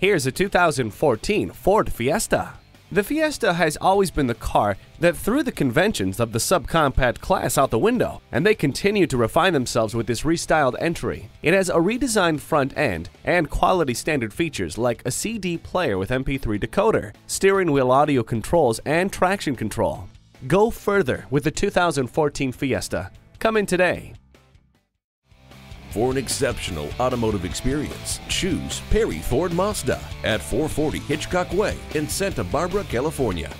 Here's a 2014 Ford Fiesta. The Fiesta has always been the car that threw the conventions of the subcompact class out the window, and they continue to refine themselves with this restyled entry. It has a redesigned front end and quality standard features like a CD player with MP3 decoder, steering wheel audio controls, and traction control. Go further with the 2014 Fiesta. Come in today. For an exceptional automotive experience, choose Perry Ford Mazda at 440 Hitchcock Way in Santa Barbara, California.